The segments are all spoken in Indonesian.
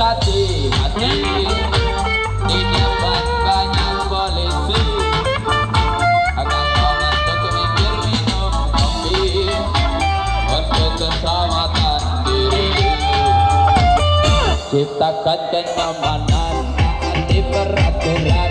hati-hati Di depan banyak polisi Akan mengantuk mikir minum kopi. Untuk keselamatan diri. Ciptakan kenyamanan Hati peraturan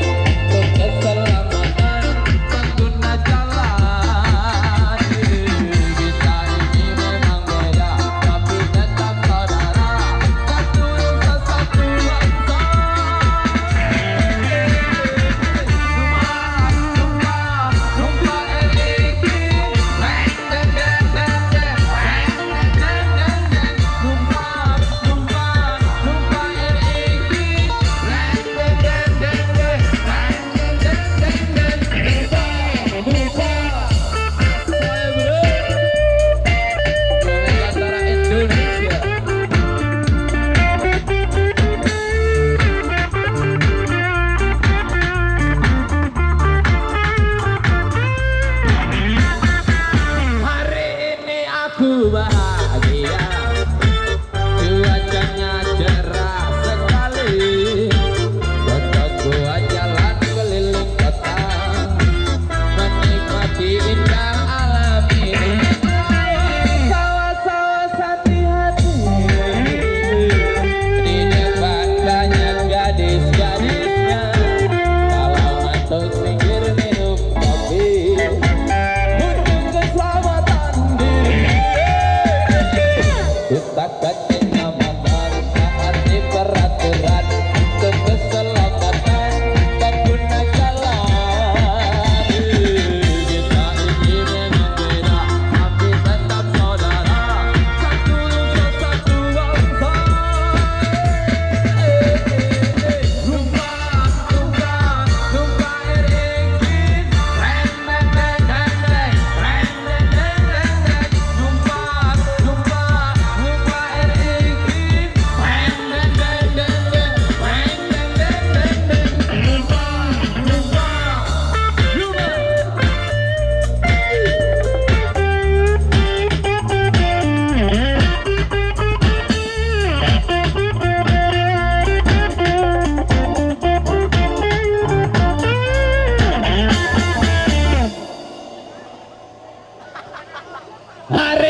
¡Arre!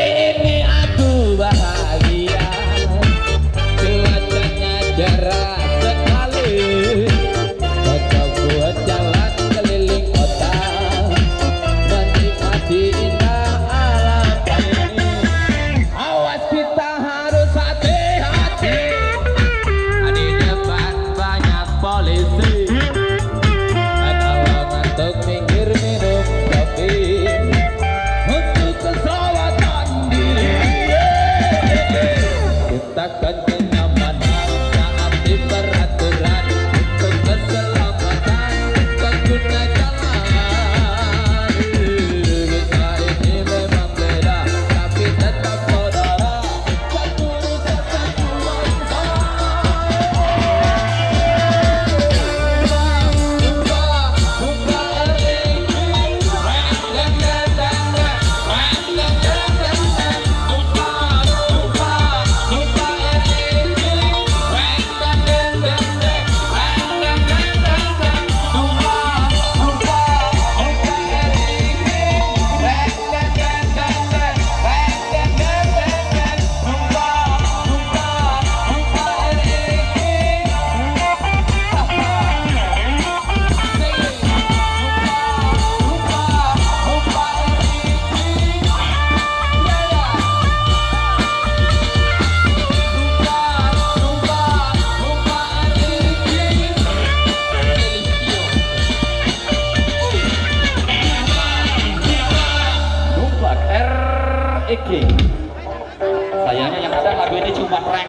तद्